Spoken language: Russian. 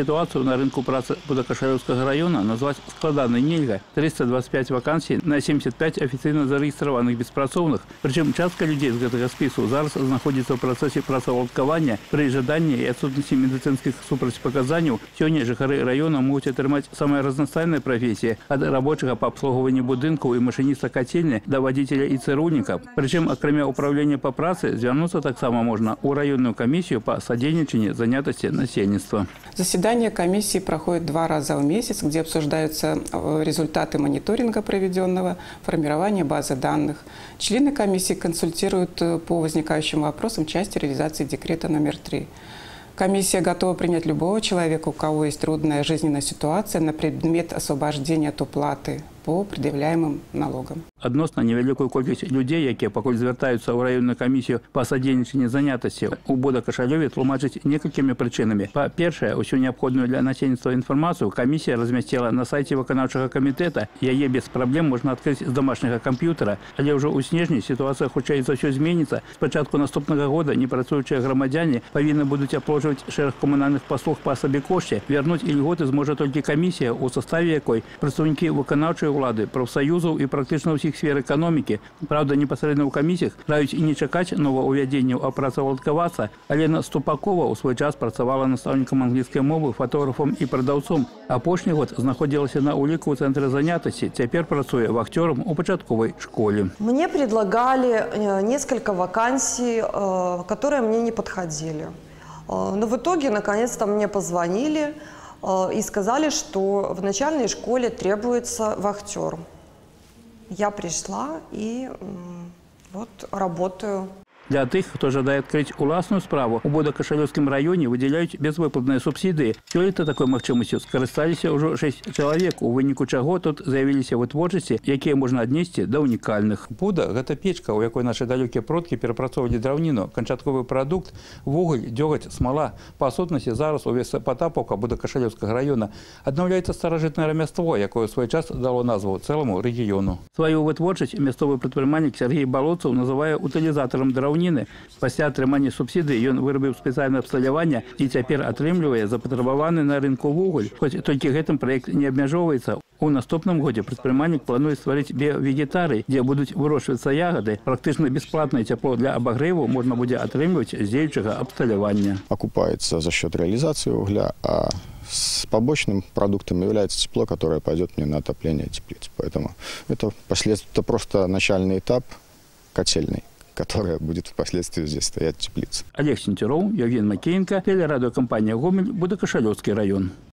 Ситуацию на рынку працы Будакашалевского района назвать складанной нельга. 325 вакансий на 75 официально зарегистрированных беспрацоўных. Причем частка людей з гэтага спису зараз находится в процессе працаўладкавання при ожидании и отсутствии медицинских супрацьпаказаний. Сегодня жыхары района могут атрымаць самые разностайныя профессии от рабочего по обслуговыванию будынкаў и машиниста котельни до водителя и цирульника. Причем, акрамя управления по працы, звярнуцца таксама можно у районную комиссию по содейничанию занятости насельніцтва. Заседание комиссии проходит два раза в месяц, где обсуждаются э, результаты мониторинга проведенного, формирование базы данных. Члены комиссии консультируют э, по возникающим вопросам части реализации декрета номер три. Комиссия готова принять любого человека, у кого есть трудная жизненная ситуация на предмет освобождения от уплаты по предъявляемым налогам. Адносна невялікую колькасць людзей, якія пакуль звяртаюцца ў раённую камісію па садзейнічанні занятасці у бода кашалёве тлумачыць некалькімі прычынамі. Па-першае, усю неабходную для насельніцтва інфармацыю камісія размясціла на сайце выканаўчага камітэта. Яе без праблем можна адкрыць з домашняга камп'ютара, але ўжо ў снежні сітуацыя хутчэй за ўсё зменіцца. З пачатку наступнага года непрацуючыя грамадзяне павінны будуць аплачваць шэраг камунальных паслуг па сабекошце. Вярнуць ільготы зможа толькі камісія, у саставе якой прадстаўнікі выканаўчай улады, прафсаюзаў і практычна ўсіх сфер эканомікі. Праўда, непасрэдна ў камісіях раюць і не чакаць новаўвядзенняў, а працаўладкавацца. Алена Ступакова ў свой час працавала настаўнікам англійскай мовы, фотографам і прадаўцом. Апошні год знаходзілася на ўліку ў цэнтры занятасці. Цяпер працуе вахцёрам у пачатковай школе. Мне предлагали э, несколько вакансий, э, которые мне не подходили. Э, но в итоге, наконец-то, мне позвонили, Э, и сказали, что в начальной школе требуется вахтер. Я пришла и вот работаю Для тых, хто жадае адкрыць уласную справу, у бодакашалёўскім раёне выдзяляюць безвыплатныя субсідыі. Сёлета такой магчымасцю скарысталіся ўжо 6 чалавек, у выніку чаго тут з'явіліся вытворчасці, якія можна аднесці да ўнікальных. Буда гэта печка, у якой нашы далёкія продкі перапрацоўвалі драўніну, канчатковы прадукт, вугаль, дзёгаць, смала. Па сутнасці зараз у весапатапаўка будакашалёўскага раёна аднаўляецца старажытнае рамяство, якое ў свой час дало назву цэлому рэгіёну. Сваю вытворчасць мясцовы прадпрымальнік Сергей Балоцаў называе утылізатарам драўніны драўніны. Пасля атрымання субсідыі ён вырабіў спецыяльнае абсталяванне і цяпер атрымлівае запатрабаваны на рынку вуголь. Хоць толькі гэтым праект не абмяжоўваецца. У наступным годзе прадпрымальнік плануе стварыць біовегетарый, дзе будуць вырошчвацца ягады. Практычна бясплатнае цяпло для абагрэву можна будзе атрымліваць з дзеючага абсталявання. Окупаецца за счет реализации угля, а с побочным продуктом является тепло, которое пойдет мне на отопление теплиц. Поэтому это, послед... это просто начальный этап котельный которая будет впоследствии здесь стоять теплица. Олег Сентеров, Евген Макеенко, телерадиокомпания «Гомель», Будокошалевский район.